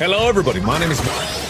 Hello, everybody. My name is Mark.